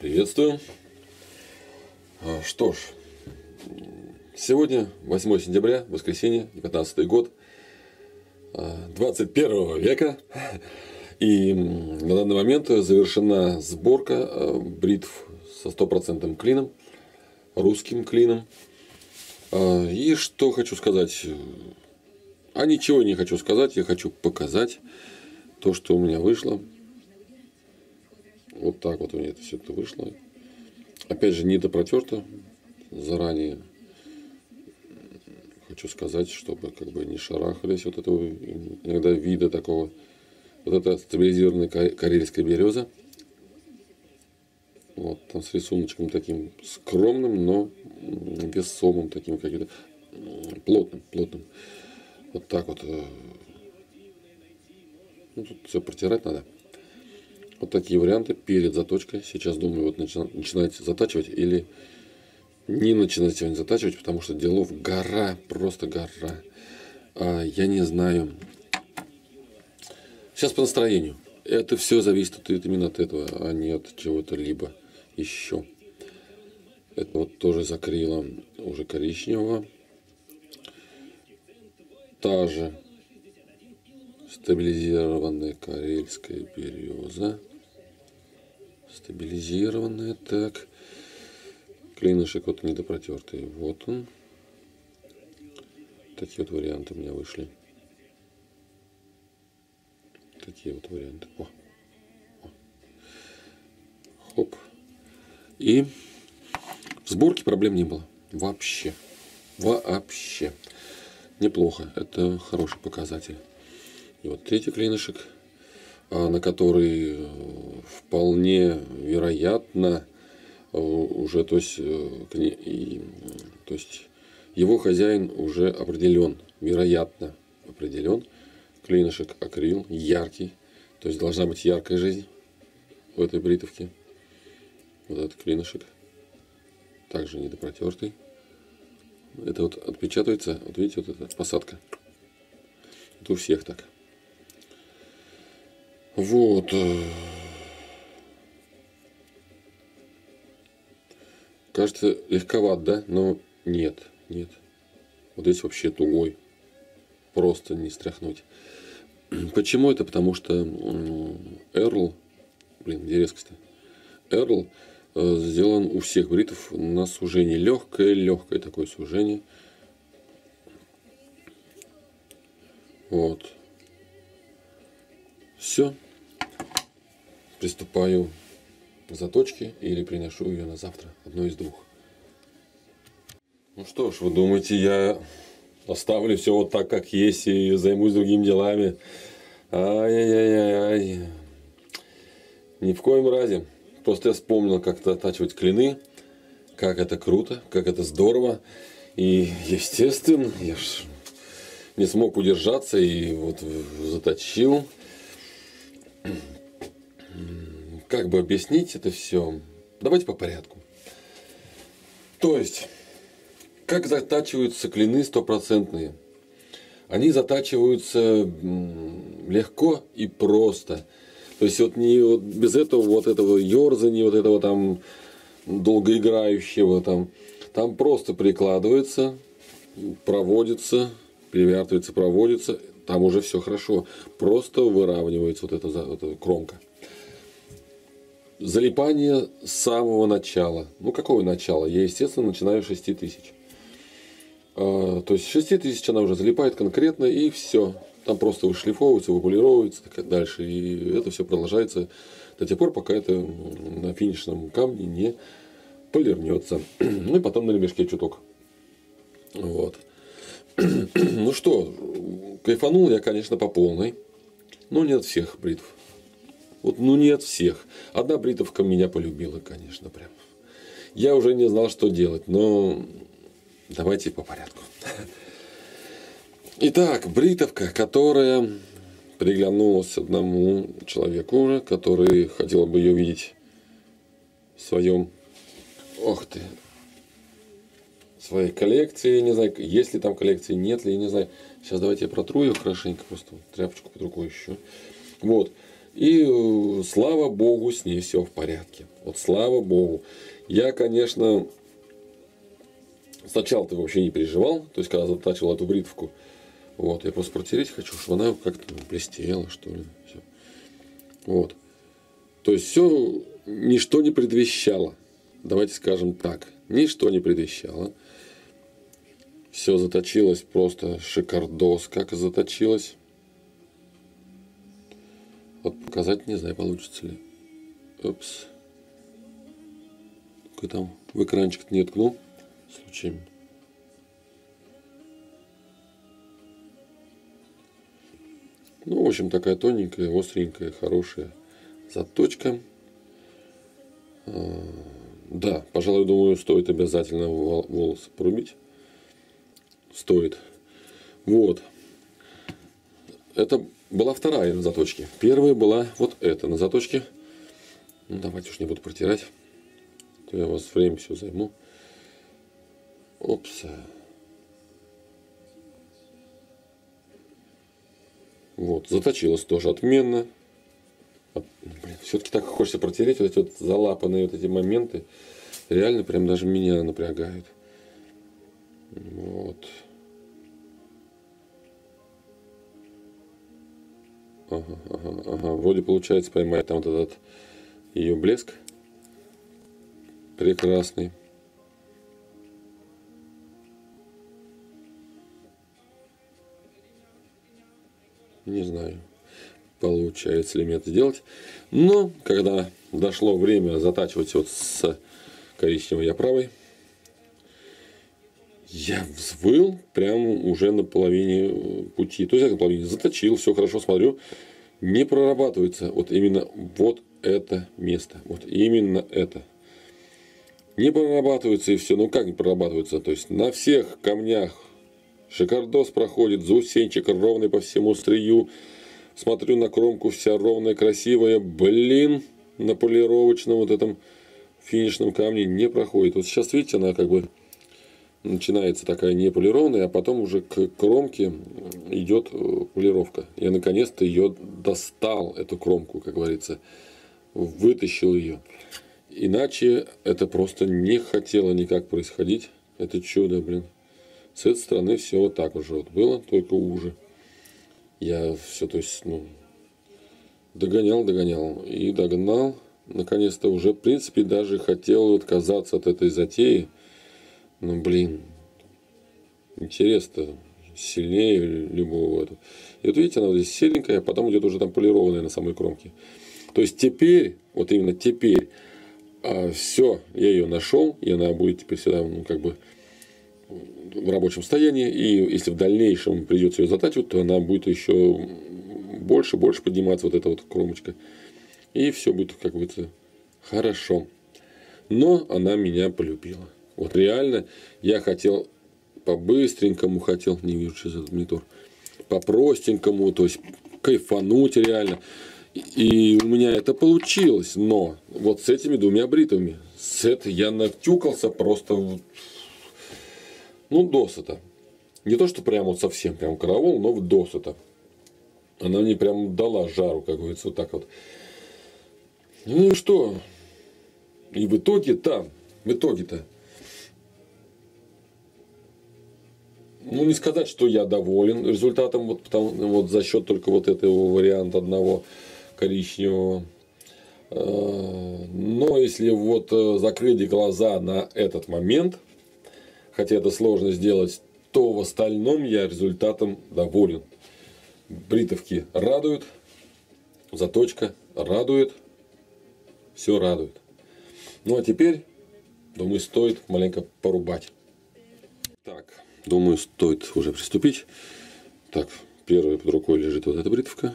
Приветствую. А, Что ж, сегодня 8 сентября, воскресенье, 19 год, а, 21 века. И на данный момент завершена сборка а, бритв со стопроцентным клином, русским клином. А, И что хочу сказать? А ничего не хочу сказать, я хочу показать то, что у меня вышло. Вот так вот у меня это все это вышло. Опять же, не допротерто заранее. Хочу сказать, чтобы как бы не шарахались вот этого иногда вида такого. Вот это стабилизированная ка- карельская береза. Вот там с рисуночком таким скромным, но весомым таким каким-то плотным, плотным. Вот так вот. э, Ну, тут все протирать надо. Вот такие варианты перед заточкой. Сейчас думаю, вот начина- начинать затачивать или не начинать сегодня затачивать, потому что делов гора, просто гора. А, я не знаю. Сейчас по настроению. Это все зависит от, именно от этого, а не от чего-то либо еще. Это вот тоже закрыла уже коричневого. Та же стабилизированная карельская береза. Стабилизированная, так. Клинышек вот недопротертый. Вот он. Такие вот варианты у меня вышли. Такие вот варианты. О. О. Хоп. И в сборке проблем не было. Вообще. Вообще. Неплохо. Это хороший показатель. И вот третий клинышек, а, на который э, вполне вероятно э, уже, то есть, э, то есть его хозяин уже определен, вероятно определен. Клинышек акрил, яркий, то есть должна быть яркая жизнь в этой бритовке. Вот этот клинышек, также недопротертый. Это вот отпечатывается, вот видите, вот эта посадка. Это у всех так. Вот. Кажется, легковат, да? Но нет, нет. Вот здесь вообще тугой. Просто не стряхнуть. Почему это? Потому что Эрл, блин, где резкость-то? Эрл э, сделан у всех бритов на сужение. Легкое, легкое такое сужение. Вот. Все. Приступаю к заточке или приношу ее на завтра. Одно из двух. Ну что ж, вы думаете, я оставлю все вот так, как есть, и займусь другими делами? Ай-яй-яй-яй. Ни в коем разе. Просто я вспомнил, как затачивать клины, как это круто, как это здорово. И, естественно, я ж не смог удержаться и вот заточил. Как бы объяснить это все? Давайте по порядку. То есть, как затачиваются клины стопроцентные? Они затачиваются легко и просто. То есть вот не вот без этого вот этого ерзания, вот этого там долгоиграющего там, там просто прикладывается, проводится, перевертывается, проводится, там уже все хорошо. Просто выравнивается вот эта, эта кромка. Залипание с самого начала. Ну, какого начала? Я, естественно, начинаю с 6 тысяч. А, То есть 6 тысяч она уже залипает конкретно и все. Там просто вышлифовывается, выполировывается так дальше. И это все продолжается до тех пор, пока это на финишном камне не полирнется. Ну и потом на ремешке чуток. Вот. Ну что, кайфанул я, конечно, по полной. Но не от всех бритв. Вот, ну не от всех. Одна бритовка меня полюбила, конечно, прям. Я уже не знал, что делать, но давайте по порядку. Итак, бритовка, которая приглянулась одному человеку уже, который хотел бы ее видеть в своем, ох ты, в своей коллекции, не знаю, есть ли там коллекции, нет ли, я не знаю. Сейчас давайте я протру ее хорошенько, просто тряпочку под рукой еще. Вот. И э, слава богу, с ней все в порядке. Вот слава богу. Я, конечно, сначала-то вообще не переживал. То есть, когда затачивал эту бритвку, вот, я просто протереть хочу, чтобы она как-то блестела, что ли. Все. Вот. То есть все ничто не предвещало. Давайте скажем так. Ничто не предвещало. Все заточилось просто шикардос, как заточилось. Показать не знаю, получится ли. Опс. Какой там в экранчик не ткнул случайно. Ну, в общем, такая тоненькая, остренькая, хорошая заточка. А, да, пожалуй, думаю, стоит обязательно волосы порубить. Стоит. Вот. Это была вторая на заточке. Первая была вот эта на заточке. Ну, давайте уж не буду протирать. То я вас время все займу. Опс. Вот, заточилась тоже отменно. Все-таки так хочется протереть вот эти вот залапанные вот эти моменты. Реально прям даже меня напрягают. Вот. Ага. Вроде получается поймать там вот этот ее блеск. Прекрасный. Не знаю, получается ли мне это сделать. Но, когда дошло время затачивать вот с коричневой я правой, я взвыл прямо уже на половине э, пути. То есть, на половине заточил, все хорошо смотрю. Не прорабатывается вот именно вот это место. Вот именно это. Не прорабатывается и все. Ну как не прорабатывается? То есть на всех камнях шикардос проходит, заусенчик ровный по всему стрию. Смотрю на кромку, вся ровная, красивая. Блин, на полировочном вот этом финишном камне не проходит. Вот сейчас, видите, она как бы начинается такая неполированная, а потом уже к кромке идет э, полировка. Я наконец-то ее достал, эту кромку, как говорится, вытащил ее. Иначе это просто не хотело никак происходить. Это чудо, блин. С этой стороны все вот так уже вот было, только уже. Я все, то есть, ну, догонял, догонял и догнал. Наконец-то уже, в принципе, даже хотел отказаться от этой затеи ну, блин, интерес-то сильнее любого. Этого. И вот видите, она вот здесь серенькая, а потом идет уже там полированная на самой кромке. То есть теперь, вот именно теперь, а, все, я ее нашел, и она будет теперь сюда, ну, как бы в рабочем состоянии, и если в дальнейшем придется ее затачивать, то она будет еще больше, больше подниматься вот эта вот кромочка. И все будет как бы хорошо. Но она меня полюбила. Вот реально я хотел по-быстренькому хотел, не вижу сейчас этот монитор, по-простенькому, то есть кайфануть реально. И у меня это получилось, но вот с этими двумя бритвами, с этой я натюкался просто, ну, досыта. Не то, что прям вот совсем прям караул, но в досыта. Она мне прям дала жару, как говорится, вот так вот. Ну и что? И в итоге там, в итоге-то, ну, не сказать, что я доволен результатом, вот, потому, вот за счет только вот этого варианта одного коричневого. Э, но если вот э, закрыть глаза на этот момент, хотя это сложно сделать, то в остальном я результатом доволен. Бритовки радуют, заточка радует, все радует. Ну а теперь, думаю, стоит маленько порубать. Так, Думаю, стоит уже приступить. Так, первая под рукой лежит вот эта бритовка.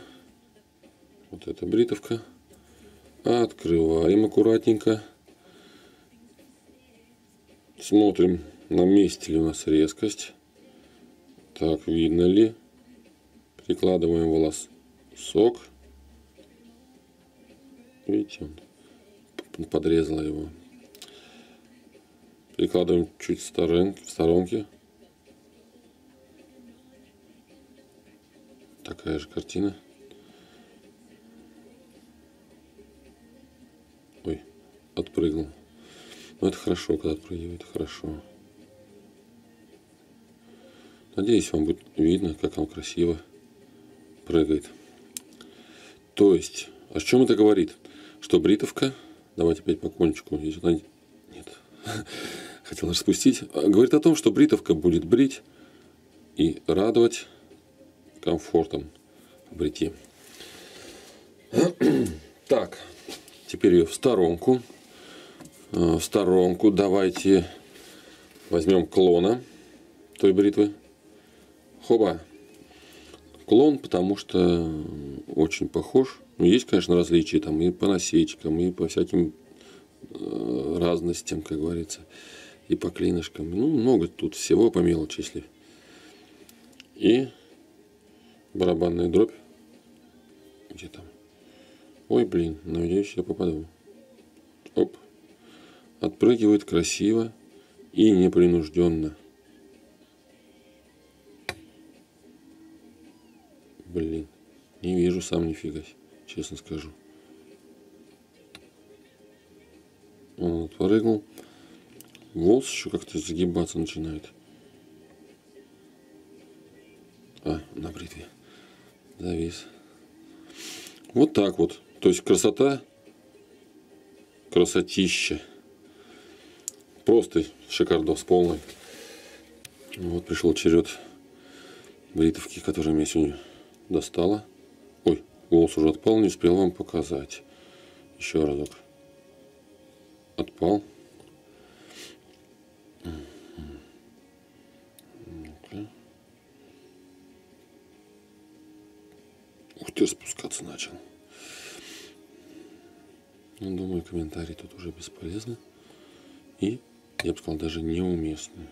Вот эта бритовка. Открываем аккуратненько. Смотрим, на месте ли у нас резкость. Так, видно ли. Прикладываем волосок. Видите, он подрезала его. Прикладываем чуть в сторонке. Такая же картина. Ой, отпрыгнул. Но это хорошо, когда отпрыгивает, хорошо. Надеюсь, вам будет видно, как он красиво прыгает. То есть, о чем это говорит? Что бритовка, давайте опять по кончику, если она... Нет, хотел распустить. Говорит о том, что бритовка будет брить и радовать комфортом бритье. Так, теперь ее в сторонку. Э, в сторонку давайте возьмем клона той бритвы. Хоба. Клон, потому что очень похож. Ну, есть, конечно, различия там и по насечкам, и по всяким э, разностям, как говорится, и по клинышкам. Ну, много тут всего по мелочи, если. И барабанная дробь. Где там? Ой, блин, надеюсь, я попаду. Оп. Отпрыгивает красиво и непринужденно. Блин, не вижу сам нифига, честно скажу. Он отпрыгнул. Волос еще как-то загибаться начинает. Завис. Вот так вот. То есть красота, красотища. Просто шикардос полный. Вот пришел черед бритовки, которая меня сегодня достала. Ой, волос уже отпал, не успел вам показать. Еще разок. Отпал. Ну, думаю, комментарии тут уже бесполезны. И, я бы сказал, даже неуместны.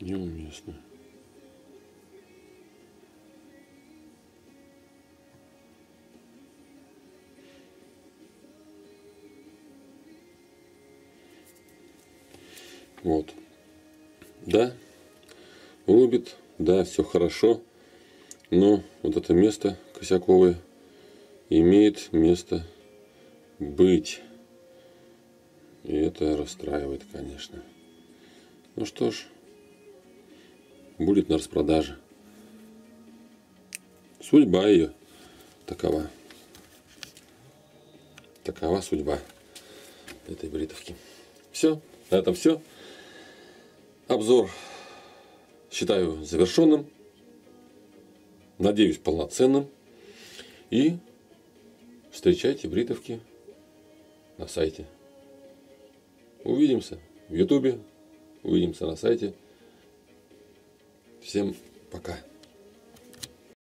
Неуместно. Вот. Да, рубит да, все хорошо, но вот это место косяковое имеет место быть. И это расстраивает, конечно. Ну что ж, будет на распродаже. Судьба ее такова. Такова судьба этой бритовки. Все, на этом все. Обзор считаю завершенным. Надеюсь, полноценным. И встречайте бритовки на сайте. Увидимся в Ютубе. Увидимся на сайте. Всем пока.